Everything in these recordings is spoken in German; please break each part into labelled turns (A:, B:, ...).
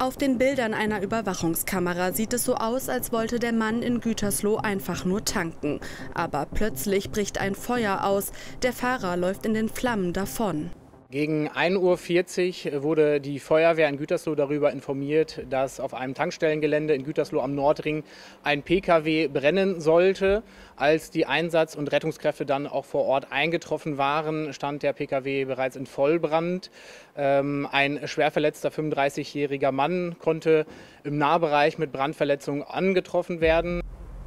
A: Auf den Bildern einer Überwachungskamera sieht es so aus, als wollte der Mann in Gütersloh einfach nur tanken. Aber plötzlich bricht ein Feuer aus. Der Fahrer läuft in den Flammen davon.
B: Gegen 1.40 Uhr wurde die Feuerwehr in Gütersloh darüber informiert, dass auf einem Tankstellengelände in Gütersloh am Nordring ein Pkw brennen sollte. Als die Einsatz- und Rettungskräfte dann auch vor Ort eingetroffen waren, stand der Pkw bereits in Vollbrand. Ähm, ein schwerverletzter 35-jähriger Mann konnte im Nahbereich mit Brandverletzungen angetroffen werden.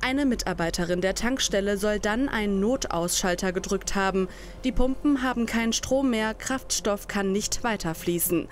A: Eine Mitarbeiterin der Tankstelle soll dann einen Notausschalter gedrückt haben. Die Pumpen haben keinen Strom mehr, Kraftstoff kann nicht weiterfließen.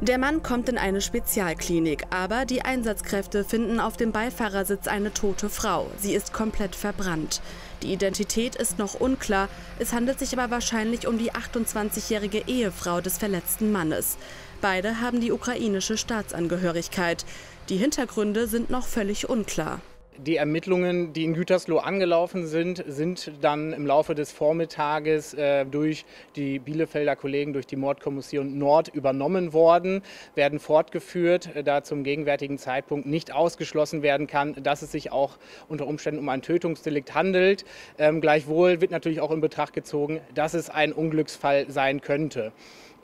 A: Der Mann kommt in eine Spezialklinik, aber die Einsatzkräfte finden auf dem Beifahrersitz eine tote Frau. Sie ist komplett verbrannt. Die Identität ist noch unklar, es handelt sich aber wahrscheinlich um die 28-jährige Ehefrau des verletzten Mannes. Beide haben die ukrainische Staatsangehörigkeit. Die Hintergründe sind noch völlig unklar.
B: Die Ermittlungen, die in Gütersloh angelaufen sind, sind dann im Laufe des Vormittages äh, durch die Bielefelder Kollegen, durch die Mordkommission Nord übernommen worden, werden fortgeführt, äh, da zum gegenwärtigen Zeitpunkt nicht ausgeschlossen werden kann, dass es sich auch unter Umständen um ein Tötungsdelikt handelt. Ähm, gleichwohl wird natürlich auch in Betracht gezogen, dass es ein Unglücksfall sein könnte.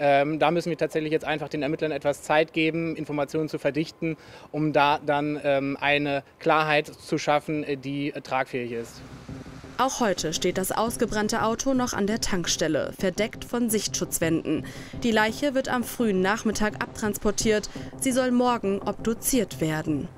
B: Ähm, da müssen wir tatsächlich jetzt einfach den Ermittlern etwas Zeit geben, Informationen zu verdichten, um da dann ähm, eine Klarheit zu schaffen, äh, die äh, tragfähig ist.
A: Auch heute steht das ausgebrannte Auto noch an der Tankstelle, verdeckt von Sichtschutzwänden. Die Leiche wird am frühen Nachmittag abtransportiert. Sie soll morgen obduziert werden.